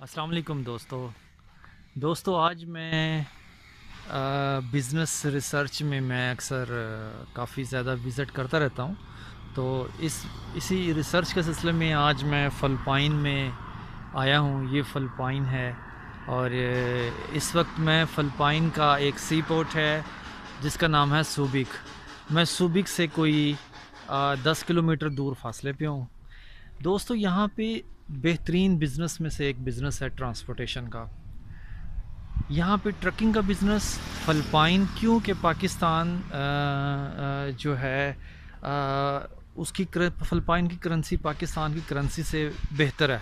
السلام علیکم دوستو۔ دوستو، آج میں بزنس ریسرچ میں میں اکثر کافی زیادہ وزٹ کرتا رہتا ہوں۔ تو اس، اسی ریسرچ کے سلسلے میں آج میں فلپائن میں آیا ہوں۔ یہ فلپائن ہے اور اس وقت میں فلپائن کا ایک سی پورٹ ہے، جس کا نام ہے سوبک میں سوبک سے کوئی دس کلومیٹر دور فاصلے پہ ہوں۔ دوستو، یہاں پہ بہترین بزنس میں سے ایک بزنس ہے ٹرانسپورٹیشن کا۔ یہاں پہ ٹرکنگ کا بزنس فلپائن کیونکہ پاکستان جو ہے اس کی فلپائن کی کرنسی پاکستان کی کرنسی سے بہتر ہے۔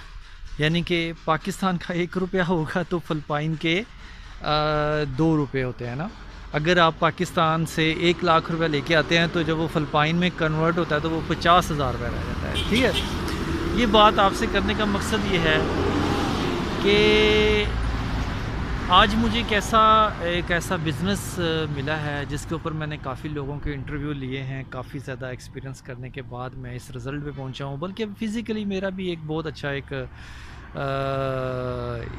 یعنی کہ پاکستان کا ایک روپیہ ہوگا تو فلپائن کے دو روپے ہوتے ہیں نا۔ اگر آپ پاکستان سے ایک لاکھ روپے لے کے آتے ہیں تو جب وہ فلپائن میں کنورٹ ہوتا ہے تو وہ پچاس ہزار روپے رہ جاتا ہے۔ ٹھیک ہے؟ یہ بات آپ سے کرنے کا مقصد یہ ہے کہ آج مجھے ایک ایسا ایک ایسا بزنس ملا ہے جس کے اوپر میں نے کافی لوگوں کے انٹرویو لیے ہیں، کافی زیادہ ایکسپیرینس کرنے کے بعد میں اس رزلٹ پہ پہنچا ہوں۔ بلکہ فزیکلی میرا بھی ایک بہت اچھا ایک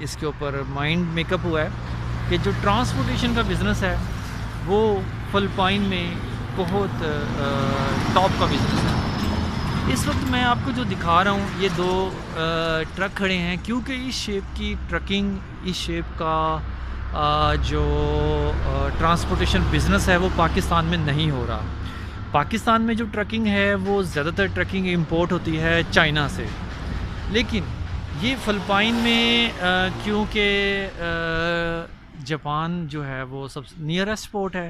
اس کے اوپر مائنڈ میک اپ ہوا ہے کہ جو ٹرانسپورٹیشن کا بزنس ہے، وہ فلپائن میں بہت ٹاپ کا بزنس ہے۔ اس وقت میں آپ کو جو دکھا رہا ہوں، یہ دو ٹرک کھڑے ہیں۔ کیونکہ اس شیپ کی ٹرکنگ، اس شیپ کا جو ٹرانسپورٹیشن بزنس ہے، وہ پاکستان میں نہیں ہو رہا۔ پاکستان میں جو ٹرکنگ ہے، وہ زیادہ تر ٹرکنگ امپورٹ ہوتی ہے چائنا سے۔ لیکن یہ فلپائن میں کیونکہ جاپان جو ہے، وہ سب نیئرسٹ پورٹ ہے۔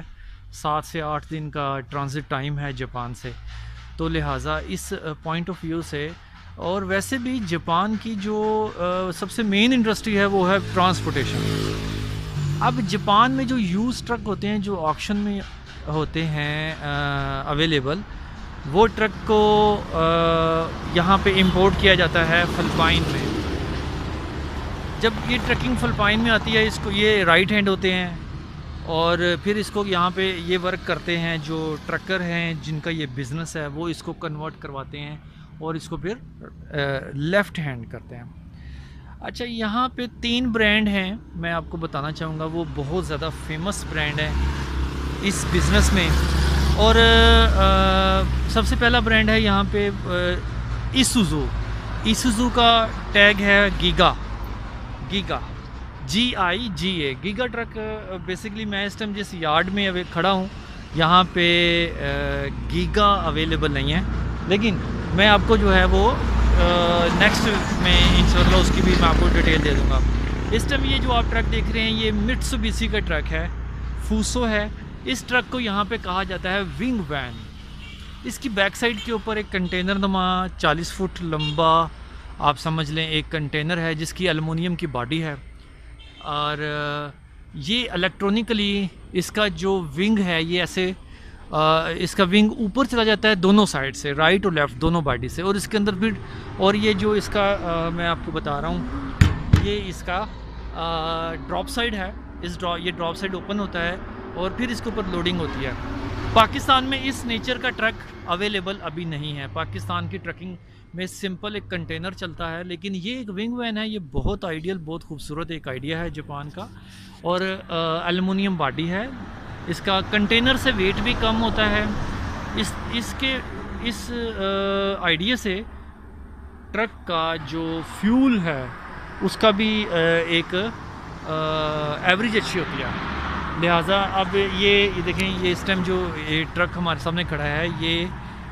سات سے آٹھ دن کا ٹرانزٹ ٹائم ہے جاپان سے۔ تو لہٰذا اس پوائنٹ آف ویو سے اور ویسے بھی جاپان کی جو سب سے مین انڈسٹری ہے وہ ہے ٹرانسپورٹیشن اب جاپان میں جو یوز ٹرک ہوتے ہیں، جو آکشن میں ہوتے ہیں اویلیبل وہ ٹرک کو یہاں پہ امپورٹ کیا جاتا ہے فلپائن میں. جب یہ ٹرکنگ فلپائن میں آتی ہے، اس کو یہ رائٹ ہینڈ ہوتے ہیں. اور پھر اس کو یہاں پہ یہ ورک کرتے ہیں جو ٹرکر ہیں، جن کا یہ بزنس ہے، وہ اس کو کنورٹ کرواتے ہیں اور اس کو پھر لیفٹ ہینڈ کرتے ہیں۔ اچھا یہاں پہ تین برانڈ ہیں۔ میں آپ کو بتانا چاہوں گا، وہ بہت زیادہ فیمس برانڈ ہے اس بزنس میں۔ اور سب سے پہلا برانڈ ہے یہاں پہ ایسوزو ایسوزو کا ٹیگ ہے giga giga G I G A giga truck basically میں اس ٹائم جس یارڈ میں ابھی کھڑا ہوں، یہاں پہ uh, گیگا اویلیبل نہیں ہے۔ لیکن میں آپ کو جو ہے وہ uh, نیکسٹ میں انشاءاللہ اس کی بھی میں آپ کو ڈیٹیل دے دوں گا۔ اس ٹائم یہ جو آپ ٹرک دیکھ رہے ہیں، یہ مٹس بی سی کا ٹرک ہے فوسو ہے۔ اس ٹرک کو یہاں پہ کہا جاتا ہے ونگ وین اس کی بیک سائڈ کے اوپر ایک کنٹینر نما، چالیس فٹ لمبا، آپ سمجھ لیں، ایک کنٹینر ہے جس کی المونیم کی باڈی ہے۔ اور یہ الیکٹرونکلی اس کا جو ونگ ہے، یہ ایسے اس کا ونگ اوپر چلا جاتا ہے دونوں سائڈ سے رائٹ اور لیفٹ دونوں باڈی سے، اور اس کے اندر بھی اور یہ جو اس کا میں آپ کو بتا رہا ہوں، یہ اس کا ڈراپ سائڈ ہے۔ اس ڈرا یہ ڈراپ سائڈ اوپن ہوتا ہے اور پھر اس کے اوپر لوڈنگ ہوتی ہے۔ پاکستان میں اس نیچر کا ٹرک اویلیبل ابھی نہیں ہے۔ پاکستان کی ٹرکنگ میں سمپل ایک کنٹینر چلتا ہے، لیکن یہ ایک ونگ وین ہے، یہ بہت آئیڈیل بہت خوبصورت ایک آئیڈیا ہے جاپان کا۔ اور المونیم باڈی ہے۔ اس کا کنٹینر سے ویٹ بھی کم ہوتا ہے۔ اس اس کے، اس آئیڈیا سے ٹرک کا جو فیول ہے، اس کا بھی ایک ایوریج اچھی ہوتی ہے۔ لہٰذا اب یہ دیکھیں، یہ اس ٹائم جو یہ ٹرک ہمارے سامنے کھڑا ہے، یہ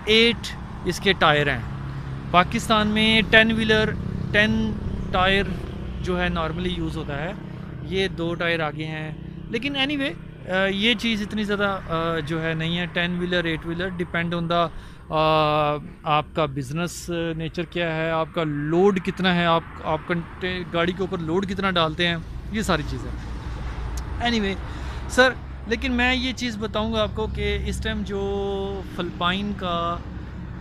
ایٹ اس کے ٹائر ہیں۔ پاکستان میں ٹین ویلر ٹین ٹائر جو ہے نارملی یوز ہوتا ہے، یہ دو ٹائر آگے ہیں۔ لیکن اینی وے یہ چیز اتنی زیادہ جو ہے نہیں ہے۔ Ten wheeler eight wheeler depend on the آپ کا بزنس نیچر کیا ہے، آپ کا لوڈ کتنا ہے، آپ آپ گاڑی کے اوپر لوڈ کتنا ڈالتے ہیں، یہ ساری چیزیں۔ اینی وے سر لیکن میں یہ چیز بتاؤں گا آپ کو کہ اس ٹائم جو فلپائن کا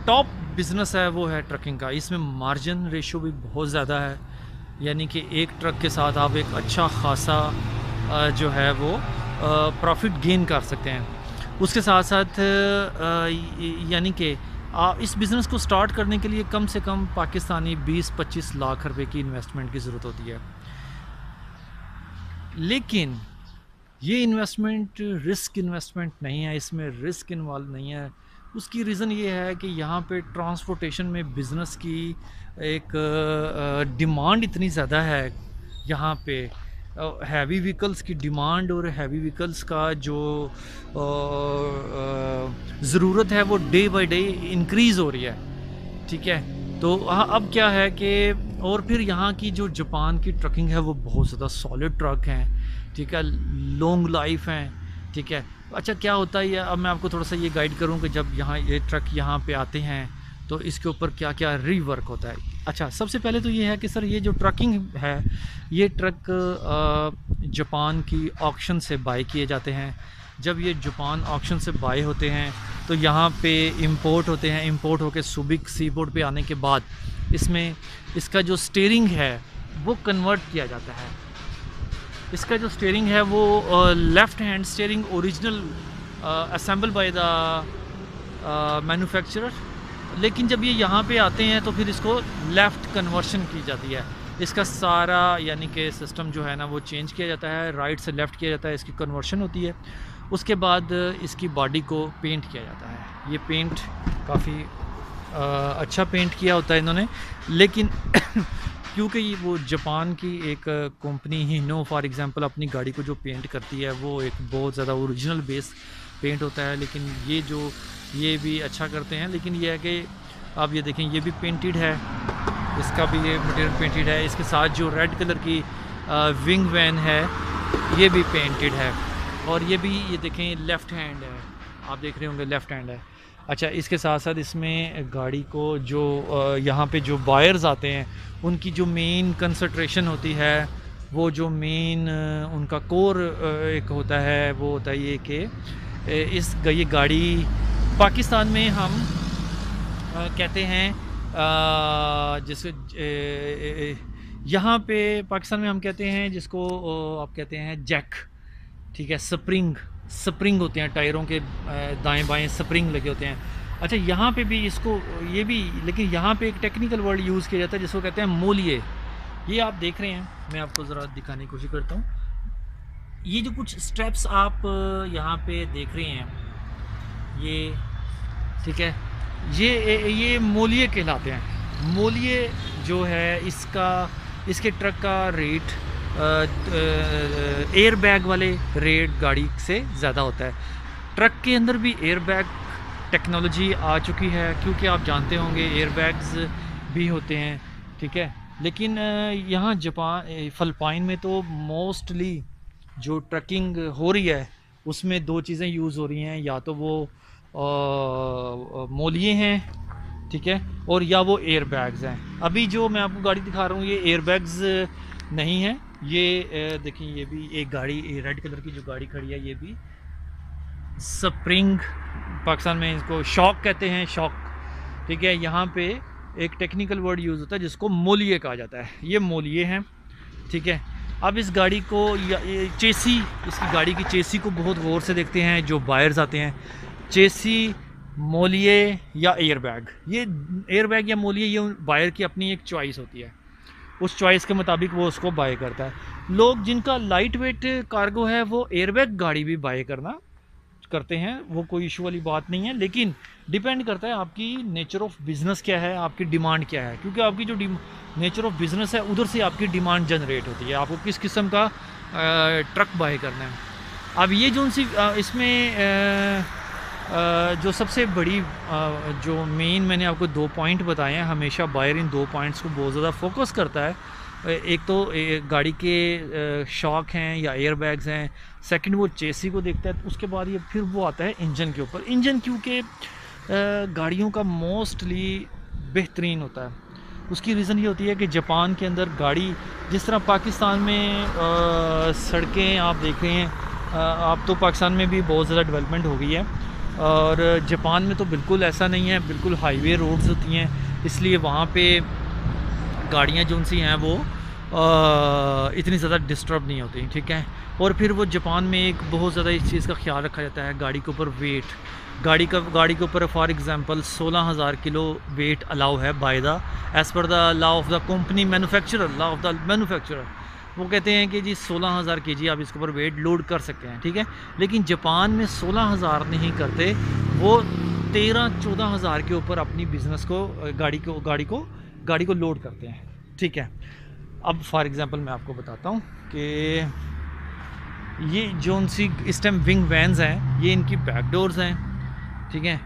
ٹاپ بزنس ہے، وہ ہے ٹرکنگ کا۔ اس میں مارجن ریشو بھی بہت زیادہ ہے۔ یعنی کہ ایک ٹرک کے ساتھ آپ ایک اچھا خاصا جو ہے وہ پروفٹ گین کر سکتے ہیں۔ اس کے ساتھ ساتھ یعنی کہ اس بزنس کو سٹارٹ کرنے کے لیے کم سے کم پاکستانی بیس، پچیس لاکھ روپے کی انویسٹمنٹ کی ضرورت ہوتی ہے۔ لیکن یہ انویسٹمنٹ رسک انویسٹمنٹ نہیں ہے۔ اس میں رسک انوالو نہیں ہے۔ اس کی ریزن یہ ہے کہ یہاں پہ ٹرانسپورٹیشن میں بزنس کی ایک ڈیمانڈ اتنی زیادہ ہے یہاں پہ۔ ہیوی ویکلس کی ڈیمانڈ اور ہیوی ویکلس کا جو ضرورت ہے وہ ڈے بائی ڈے انکریز ہو رہی ہے۔ ٹھیک ہے؟ تو اب کیا ہے کہ، اور پھر یہاں کی جو جاپان کی ٹرکنگ ہے وہ بہت زیادہ سالڈ ٹرک ہیں۔ ٹھیک ہے؟ لانگ لائف ہیں۔ ٹھیک ہے۔ اچھا کیا ہوتا ہے، اب میں آپ کو تھوڑا سا یہ گائیڈ کروں کہ جب یہاں یہ ٹرک یہاں پہ آتے ہیں، تو اس کے اوپر کیا کیا ری ورک ہوتا ہے؟ اچھا سب سے پہلے تو یہ ہے کہ سر، یہ جو ٹرکنگ ہے، یہ ٹرک جاپان کی آکشن سے بائی کیے جاتے ہیں۔ جب یہ جاپان آکشن سے بائی ہوتے ہیں، تو یہاں پہ امپورٹ ہوتے ہیں۔ امپورٹ ہو کے سوبک سی بورڈ پہ آنے کے بعد اس میں اس کا جو سٹیرنگ ہے، وہ کنورٹ کیا جاتا ہے۔ اس کا جو سٹیرنگ ہے وہ left hand steering original assemble by the manufacturer لیکن جب یہ یہاں پہ آتے ہیں تو پھر اس کو لیفٹ کنورشن کی جاتی ہے. اس کا سارا یعنی کہ سسٹم جو ہے نا وہ چینج کیا جاتا ہے رائٹ سے لیفٹ کیا جاتا ہے، اس کی کنورشن ہوتی ہے. اس کے بعد اس کی باڈی کو پینٹ کیا جاتا ہے. یہ پینٹ کافی اچھا پینٹ کیا ہوتا ہے انہوں نے. لیکن کیونکہ یہ وہ جاپان کی ایک کمپنی ہی نو فار ایگزامپل اپنی گاڑی کو جو پینٹ کرتی ہے، وہ ایک بہت زیادہ اوریجنل بیس پینٹ ہوتا ہے۔ لیکن یہ جو یہ بھی اچھا کرتے ہیں، لیکن یہ ہے کہ آپ یہ دیکھیں، یہ بھی پینٹیڈ ہے۔ اس کا بھی یہ مٹیریل پینٹیڈ ہے۔ اس کے ساتھ جو ریڈ کلر کی ونگ وین ہے، یہ بھی پینٹیڈ ہے۔ اور یہ بھی، یہ دیکھیں لیفٹ ہینڈ ہے۔ آپ دیکھ رہے ہوں گے لیفٹ ہینڈ ہے۔ اچھا اس کے ساتھ ساتھ اس میں گاڑی کو جو یہاں پہ جو بائرز آتے ہیں، ان کی جو مین کنسنٹریشن ہوتی ہے، وہ جو مین ان کا کور ایک ہوتا ہے، وہ ہوتا ہے یہ کہ اس یہ گاڑی پاکستان میں ہم کہتے ہیں جس یہاں پہ پاکستان میں ہم کہتے ہیں، جس کو آپ کہتے ہیں جیک، ٹھیک ہے، سپرنگ سپرنگ ہوتے ہیں، ٹائروں کے دائیں بائیں سپرنگ لگے ہوتے ہیں۔ اچھا یہاں پہ بھی اس کو، یہ بھی، لیکن یہاں پہ ایک ٹیکنیکل ورڈ یوز کیا جاتا ہے جس کو کہتے ہیں مولیے۔ یہ آپ دیکھ رہے ہیں، میں آپ کو ذرا دکھانے کی کوشش کرتا ہوں۔ یہ جو کچھ سٹیپس آپ یہاں پہ دیکھ رہے ہیں، یہ، ٹھیک ہے، یہ یہ مولیے کہلاتے ہیں۔ مولیے جو ہے، اس کا، اس کے ٹرک کا ریٹ ایئر بیگ والے ریٹ گاڑی سے زیادہ ہوتا ہے۔ ٹرک کے اندر بھی ایئر بیگ ٹیکنالوجی آ چکی ہے، کیونکہ آپ جانتے ہوں گے ایئر بیگز بھی ہوتے ہیں، ٹھیک ہے۔ لیکن یہاں جاپان فلپائن میں تو موسٹلی جو ٹرکنگ ہو رہی ہے، اس میں دو چیزیں یوز ہو رہی ہیں۔ یا تو وہ مولیے ہیں، ٹھیک ہے، اور یا وہ ایئر بیگز ہیں۔ ابھی جو میں آپ کو گاڑی دکھا رہا ہوں، یہ ایئر بیگز نہیں ہیں۔ یہ دیکھیں، یہ بھی ایک گاڑی ریڈ کلر کی جو گاڑی کھڑی ہے، یہ بھی سپرنگ، پاکستان میں اس کو شاک کہتے ہیں شاک ٹھیک ہے، یہاں پہ ایک ٹیکنیکل ورڈ یوز ہوتا ہے جس کو مولیے کہا جاتا ہے۔ یہ مولیے ہیں۔ ٹھیک ہے، اب اس گاڑی کو چیسی، اس کی گاڑی کی چیسی کو بہت غور سے دیکھتے ہیں جو بائرز آتے ہیں۔ چیسی، مولیے یا ایئر بیگ۔ یہ ایئر بیگ یا مولیے، یہ بائر کی اپنی ایک چوائس ہوتی ہے۔ اس چوائس کے مطابق وہ اس کو بائی کرتا ہے۔ لوگ جن کا لائٹ ویٹ کارگو ہے وہ ایئر بیگ گاڑی بھی بائی کرنا کرتے ہیں، وہ کوئی ایشو والی بات نہیں ہے۔ لیکن ڈیپینڈ کرتا ہے آپ کی نیچر آف بزنس کیا ہے، آپ کی ڈیمانڈ کیا ہے۔ کیونکہ آپ کی جو نیچر آف بزنس ہے، ادھر سے آپ کی ڈیمانڈ جنریٹ ہوتی ہے۔ آپ کو کس قسم کا ٹرک بائی کرنا ہے۔ اب یہ جو ان سی اس میں جو سب سے بڑی جو مین میں نے آپ کو دو پوائنٹ بتائے ہیں، ہمیشہ بائر ان دو پوائنٹس کو بہت زیادہ فوکس کرتا ہے۔ ایک تو گاڑی کے شاک ہیں یا ایئر بیگز ہیں۔ سیکنڈ وہ چیسی کو دیکھتا ہے، اس کے بعد یہ پھر وہ آتا ہے انجن کے اوپر۔ انجن کیونکہ گاڑیوں کا موسٹلی بہترین ہوتا ہے۔ اس کی ریزن یہ ہوتی ہے کہ جاپان کے اندر گاڑی، جس طرح پاکستان میں سڑکیں آپ دیکھ رہے ہیں آپ تو پاکستان میں بھی بہت زیادہ ڈیولپمنٹ ہو گئی ہے۔ اور جاپان میں تو بالکل ایسا نہیں ہے، بالکل ہائی وے روڈز ہوتی ہیں۔ اس لیے وہاں پہ گاڑیاں جو سی ہیں وہ اتنی زیادہ ڈسٹرب نہیں ہوتی، ٹھیک ہے؟ اور پھر وہ جاپان میں ایک بہت زیادہ اس چیز کا خیال رکھا جاتا ہے، گاڑی کے اوپر ویٹ گاڑی کا، گاڑی کے اوپر فار ایگزامپل سولہ ہزار کلو ویٹ الاؤ ہے by the as per the law of the company manufacturer law of the manufacturer وہ کہتے ہیں کہ جی سولہ ہزار کے جی آپ اس کے اوپر ویٹ لوڈ کر سکتے ہیں، ٹھیک ہے؟ لیکن جاپان میں سولہ ہزار نہیں کرتے، وہ تیرہ چودہ ہزار کے اوپر اپنی بزنس کو، گاڑی کو گاڑی کو گاڑی کو لوڈ کرتے ہیں، ٹھیک ہے؟ اب فار ایگزامپل میں آپ کو بتاتا ہوں کہ یہ جو ان سی اس ٹائم ونگ وینز ہیں، یہ ان کی بیک ڈورز ہیں، ٹھیک ہے؟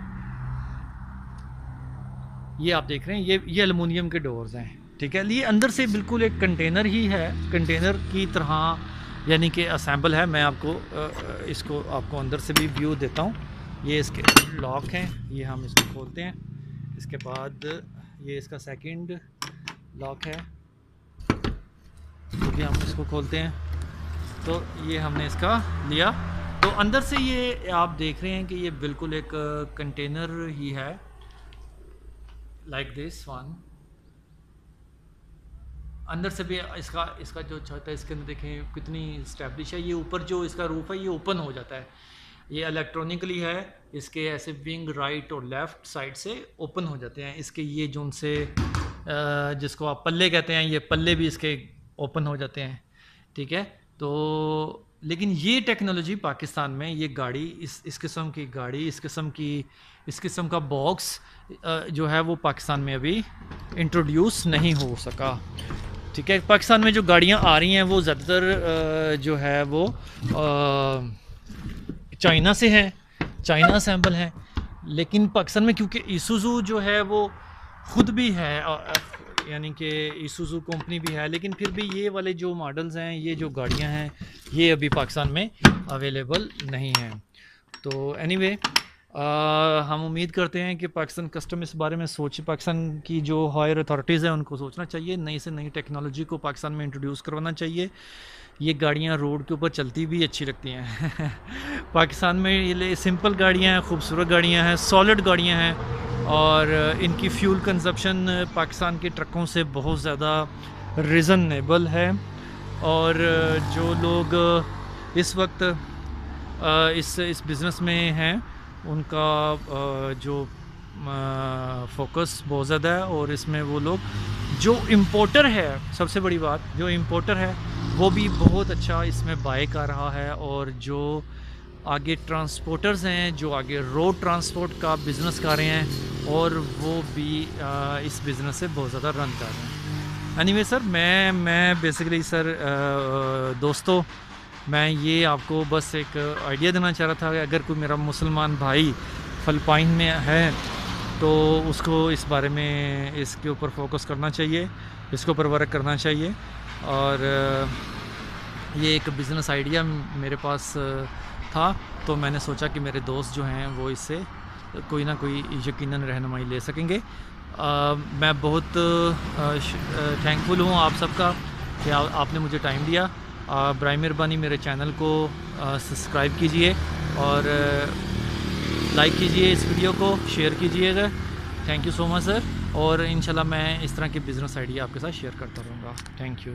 یہ آپ دیکھ رہے ہیں، یہ یہ المونیم کے ڈورز ہیں۔ ٹھیک ہے، یہ اندر سے بالکل ایک کنٹینر ہی ہے۔ کنٹینر کی طرح یعنی کہ اسیمبل ہے۔ میں آپ کو اس کو آپ کو اندر سے بھی ویو دیتا ہوں۔ یہ اس کے لاک ہیں۔ یہ ہم اس کو کھولتے ہیں۔ اس کے بعد یہ اس کا سیکنڈ لاک ہے۔ کیونکہ ہم اس کو کھولتے ہیں۔ تو یہ ہم نے اس کا لیا۔ تو اندر سے یہ آپ دیکھ رہے ہیں کہ یہ بالکل ایک کنٹینر ہی ہے۔ لائک دس ون اندر سے بھی اس کا اس کا جو چھت ہے، اس کے اندر دیکھیں کتنی اسٹیبلش ہے، یہ اوپر جو اس کا روف ہے، یہ اوپن ہو جاتا ہے۔ یہ الیکٹرانکلی ہے، اس کے ایسے ونگ رائٹ اور لیفٹ سائڈ سے اوپن ہو جاتے ہیں۔ اس کے یہ جو ان سے جس کو آپ پلے کہتے ہیں، یہ پلے بھی اس کے اوپن ہو جاتے ہیں۔ ٹھیک ہے؟ تو لیکن یہ ٹیکنالوجی پاکستان میں، یہ گاڑی، اس اس قسم کی گاڑی، اس قسم کی، اس قسم کا باکس جو ہے وہ پاکستان میں ابھی انٹروڈیوس نہیں ہو سکا۔ ٹھیک ہے، پاکستان میں جو گاڑیاں آ رہی ہیں، وہ زیادہ تر جو ہے وہ چائنا سے ہیں، چائنا سیمپل ہیں۔ لیکن پاکستان میں کیونکہ ایسوزو جو ہے وہ خود بھی ہے یعنی کہ ایسوزو کمپنی بھی ہے، لیکن پھر بھی یہ والے جو ماڈلز ہیں، یہ جو گاڑیاں ہیں، یہ ابھی پاکستان میں اویلیبل نہیں ہیں۔ تو اینی وے ہم امید کرتے ہیں کہ پاکستان کسٹم اس بارے میں سوچ پاکستان کی جو ہائر اتھارٹیز ہیں ان کو سوچنا چاہیے، نئی سے نئی ٹیکنالوجی کو پاکستان میں انٹروڈیوس کروانا چاہیے۔ یہ گاڑیاں روڈ کے اوپر چلتی بھی اچھی لگتی ہیں۔ پاکستان میں یہ سمپل گاڑیاں ہیں، خوبصورت گاڑیاں ہیں سالڈ گاڑیاں ہیں۔ اور ان کی فیول کنزپشن پاکستان کے ٹرکوں سے بہت زیادہ ریزنیبل ہے۔ اور جو لوگ اس وقت اس اس بزنس میں ہیں ان کا جو فوکس بہت زیادہ ہے اور اس میں وہ لوگ جو امپورٹر ہے، سب سے بڑی بات، جو امپورٹر ہے، وہ بھی بہت اچھا اس میں بائک آ رہا ہے اور جو آگے ٹرانسپورٹرز ہیں، جو آگے روڈ ٹرانسپورٹ کا بزنس کر رہے ہیں اور وہ بھی اس بزنس سے بہت زیادہ رن کر رہے ہیں۔ اینی وے سر میں میں بیسکلی سر دوستوں میں یہ آپ کو بس ایک آئیڈیا دینا چاہ رہا تھا کہ اگر کوئی میرا مسلمان بھائی فلپائن میں ہے تو اس کو اس بارے میں اس کے اوپر فوکس کرنا چاہیے، اس کے اوپر ورک کرنا چاہیے۔ اور یہ ایک بزنس آئیڈیا میرے پاس تھا، تو میں نے سوچا کہ میرے دوست جو ہیں وہ اس سے کوئی نہ کوئی یقیناً رہنمائی لے سکیں گے۔ میں بہت تھینکفل ہوں آپ سب کا کہ آپ نے مجھے ٹائم دیا۔ برائے مہربانی میرے چینل کو سبسکرائب کیجیے اور لائک کیجیے اس ویڈیو کو، شیئر کیجیے گا۔ تھینک یو سو مچ سر اور انشاءاللہ میں اس طرح کے بزنس آئیڈیا آپ کے ساتھ شیئر کرتا رہوں گا۔ Thank you